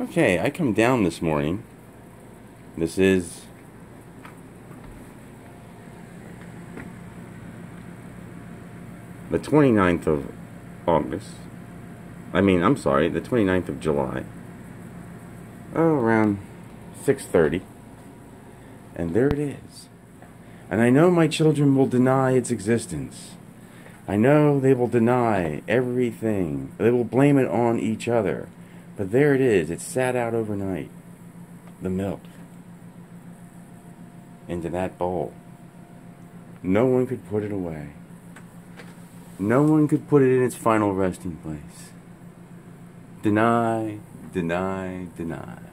Okay, I come down this morning. This is the 29th of August. I mean, I'm sorry, the 29th of July. Oh, around 6:30. And there it is. And I know my children will deny its existence. I know they will deny everything. They will blame it on each other. But there it is. It sat out overnight. The milk. Into that bowl. No one could put it away. No one could put it in its final resting place. Deny, deny, deny.